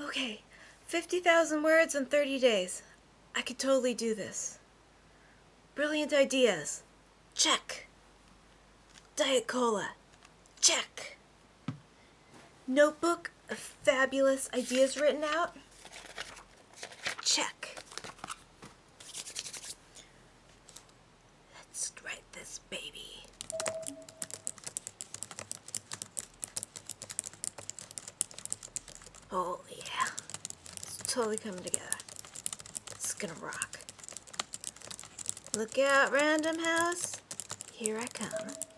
Okay, 50,000 words in 30 days. I could totally do this. Brilliant ideas. Check. Diet Cola. Check. Notebook of fabulous ideas written out. Check. Oh, yeah. It's totally coming together. It's gonna rock. Look out, Random House. Here I come.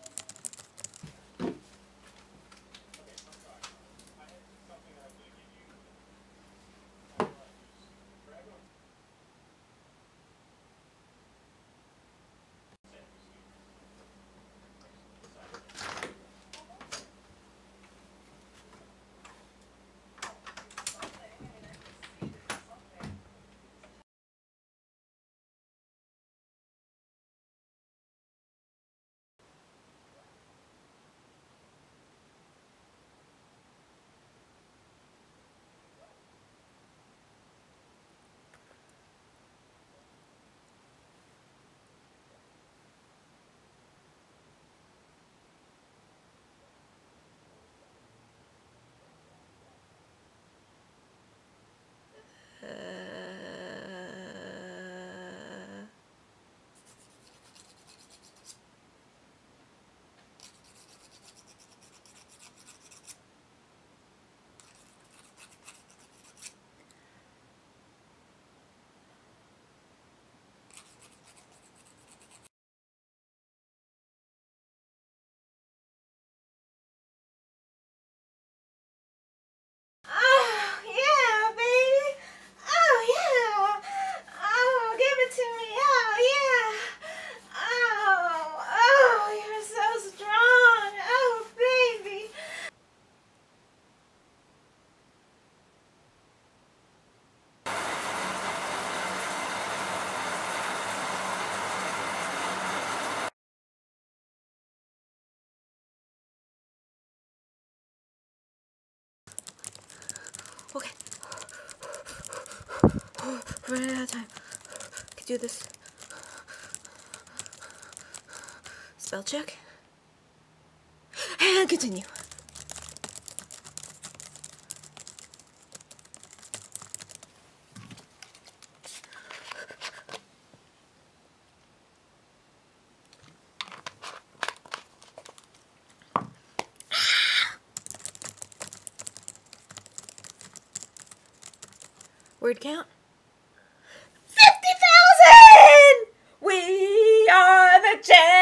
Running out of time. Could do this. Spell check. And continue. Word count? Sanchez.